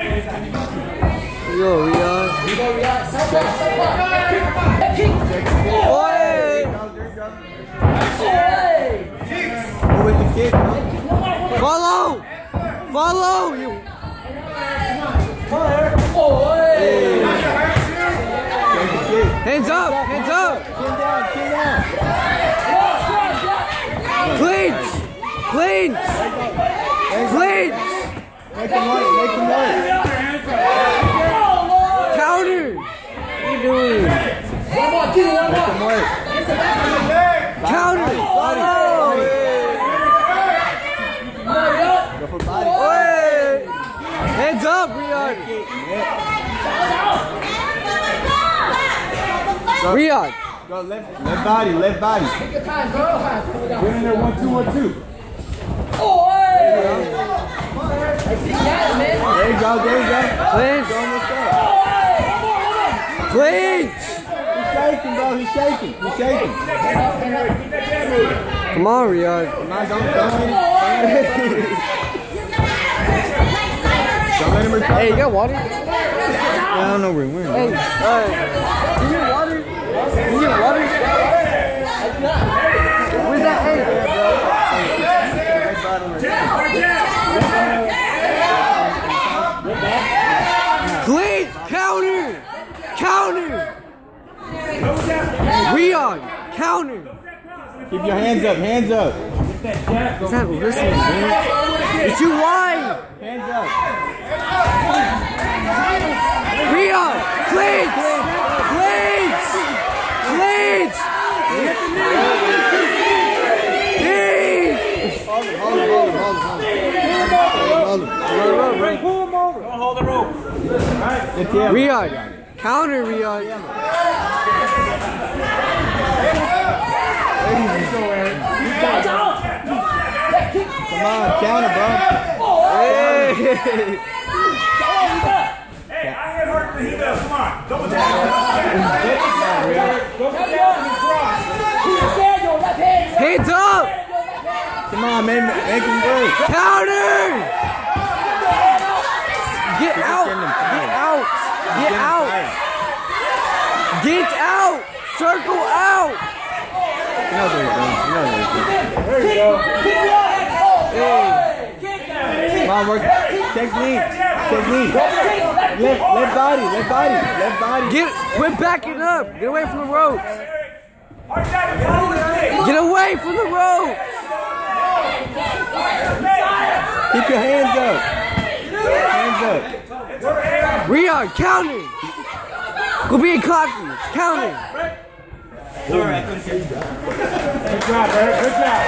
Yo, Rijad. Oi! Go with the kick. Follow! Follow! You. Hands up! Hands up! Down, down. Clinch! Clinch! Clinch! Make him work, make him work. Counter! What are you doing? Make him work. Counter! Follow! Go for body. Oi! Hands up, Rijad! Rijad! Go left, left body, left body. Get in there, one, two, one, two. There you go, there you go. Clinch! Show him what's up. Clinch! He's shaking, bro. He's shaking. He's shaking. Come on, Rijad. Come on, don't, don't. Don't let him recover. Hey, you got water? Yeah, I don't know where we're Hey, uh, you need water? You need water? Where's that? Hey, Clean! Counter! Counter! Rijad! Counter! Keep your hands up, hands up. Is that listening, man? It's too wide! Hands up. Rijad! Clean! Clean! Clean! Clean! Hold him, hold him, hold him, hold him, hold him. Hold him. Don't hold the rope. Get the elbow. Rijad! Counter, Rijad! Come on, counter, bro. Hey! Hey, I hit harder than he does. Come on. Double tap. Double tap and cross. Hands up! Come on, man. Make him work. Counter! Get out! Get out! Get out! Get out! Circle out! He knows what he's doing. He knows what he's doing. Come on, work. Technique. Technique. Left, left body, left body, left body. Get quit backing up! Get away from the ropes! Hard tap and follow the stick. Get away from the ropes! Keep your hands up. Hands up. Rijad, counter! Go be a cocky! Counter! Good job, Eric. Good job.